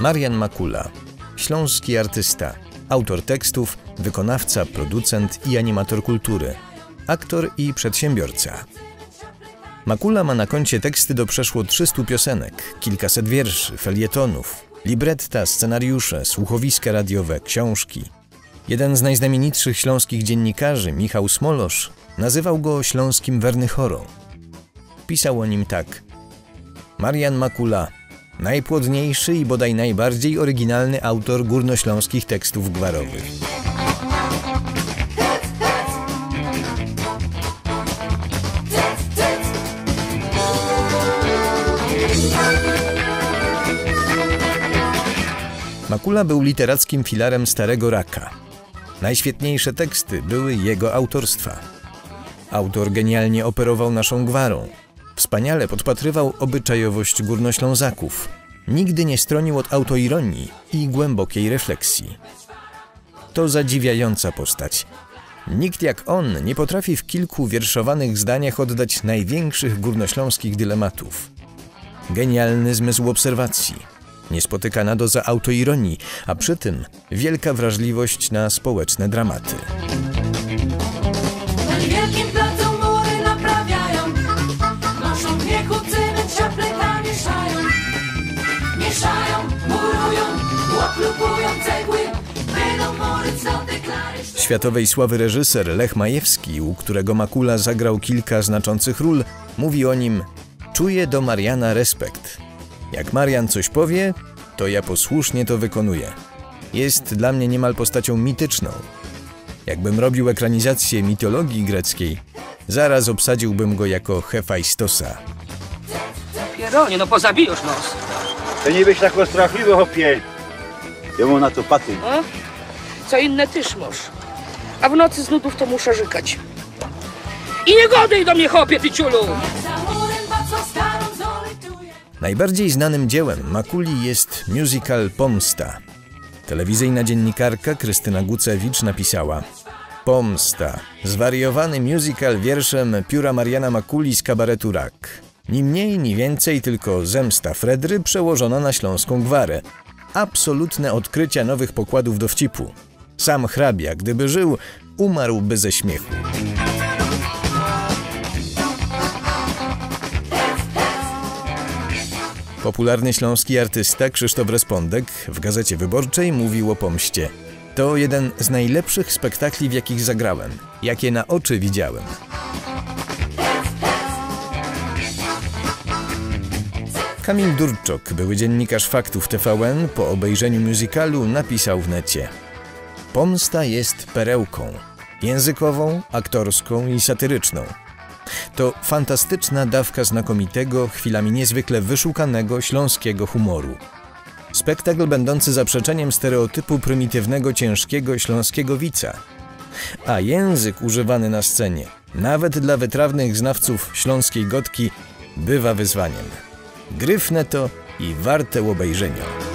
Marian Makula, śląski artysta, autor tekstów, wykonawca, producent i animator kultury, aktor i przedsiębiorca. Makula ma na koncie teksty do przeszło 300 piosenek, kilkaset wierszy, felietonów, libretta, scenariusze, słuchowiska radiowe, książki. Jeden z najznamienitszych śląskich dziennikarzy, Michał Smolosz, nazywał go śląskim Wernychorą. Pisał o nim tak. Marian Makula, najpłodniejszy i bodaj najbardziej oryginalny autor górnośląskich tekstów gwarowych. Makula był literackim filarem Starego Raka. Najświetniejsze teksty były jego autorstwa. Autor genialnie operował naszą gwarą. Wspaniale podpatrywał obyczajowość górnoślązaków. Nigdy nie stronił od autoironii i głębokiej refleksji. To zadziwiająca postać. Nikt jak on nie potrafi w kilku wierszowanych zdaniach oddać największych górnośląskich dylematów. Genialny zmysł obserwacji, niespotykana doza autoironii, a przy tym wielka wrażliwość na społeczne dramaty. Światowej sławy reżyser Lech Majewski, u którego Makula zagrał kilka znaczących ról, mówi o nim: Czuję do Mariana respekt. Jak Marian coś powie, to ja posłusznie to wykonuję. Jest dla mnie niemal postacią mityczną. Jakbym robił ekranizację mitologii greckiej, zaraz obsadziłbym go jako Hefajstosa. Pieronie, no pozabijesz nos. To nie być tak strachliwy, chłopie. Ja mam na to paty. A? Co inne tyż moż. A w nocy z nudów to muszę żykać. I nie godaj do mnie, chłopie, ty ciulu! Najbardziej znanym dziełem Makuli jest musical Pomsta. Telewizyjna dziennikarka Krystyna Gucewicz napisała Pomsta. Zwariowany musical wierszem pióra Mariana Makuli z kabaretu Rak. Ni mniej, ni więcej, tylko zemsta Fredry przełożona na śląską gwarę. Absolutne odkrycia nowych pokładów dowcipu. Sam hrabia, gdyby żył, umarłby ze śmiechu. Popularny śląski artysta Krzysztof Respondek w Gazecie Wyborczej mówił o pomście. To jeden z najlepszych spektakli, w jakich zagrałem, jakie na oczy widziałem. Kamil Durczok, były dziennikarz faktów TVN, po obejrzeniu musicalu napisał w necie Pomsta jest perełką, językową, aktorską i satyryczną. To fantastyczna dawka znakomitego, chwilami niezwykle wyszukanego śląskiego humoru. Spektakl będący zaprzeczeniem stereotypu prymitywnego, ciężkiego śląskiego wica. A język używany na scenie, nawet dla wytrawnych znawców śląskiej gotki, bywa wyzwaniem. Gryfne to i warte obejrzenia.